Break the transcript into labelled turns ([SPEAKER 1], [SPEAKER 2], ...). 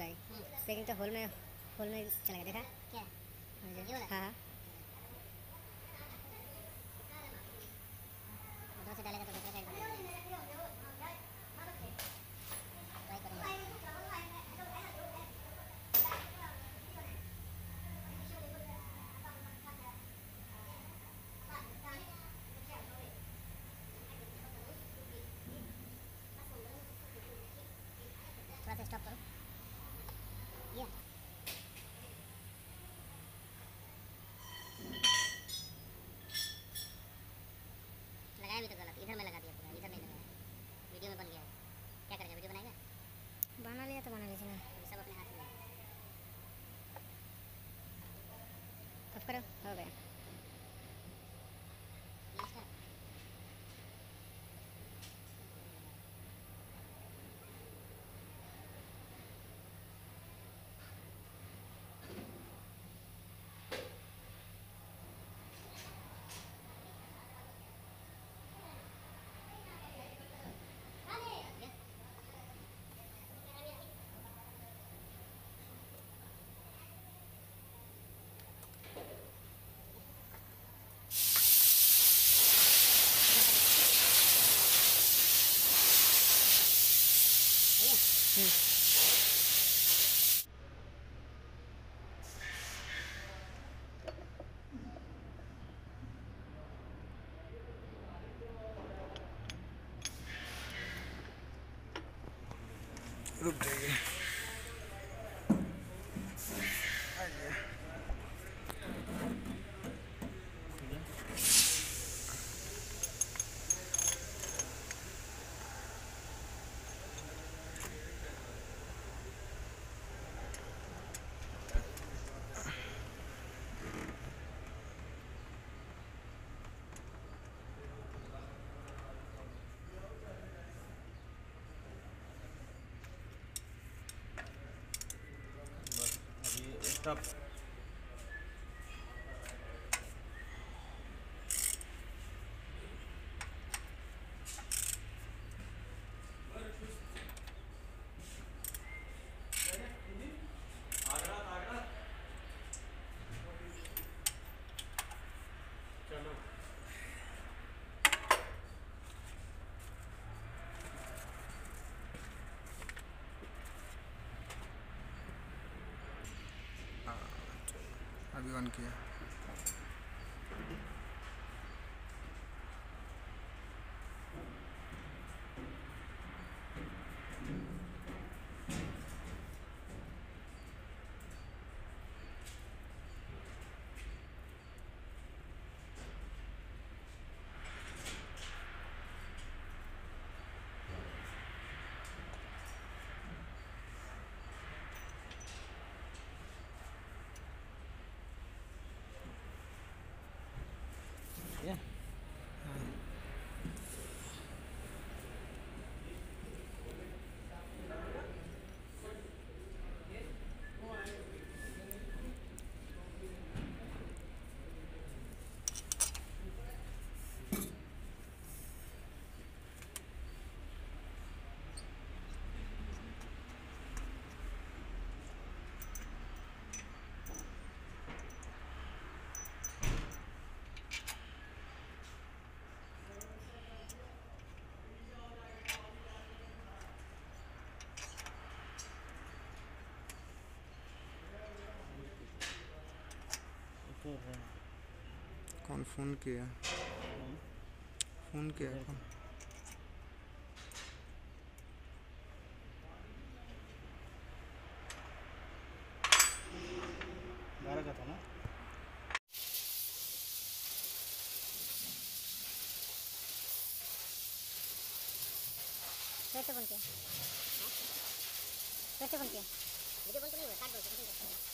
[SPEAKER 1] भाई लेकिन तो हॉल में हॉल में चला गया देखा?
[SPEAKER 2] क्या?
[SPEAKER 1] हाँ हाँ
[SPEAKER 2] उधर से डालेगा
[SPEAKER 1] compro,
[SPEAKER 2] a ver.
[SPEAKER 3] रुक जाइए
[SPEAKER 4] stop अभी
[SPEAKER 3] ऑन किया। कौन फ़ोन किया। फ़ोन किया कौन
[SPEAKER 4] बारह का था ना?
[SPEAKER 1] कैसे बन किया? कैसे बन किया?
[SPEAKER 2] वीडियो बंद तो नहीं हुआ काट दो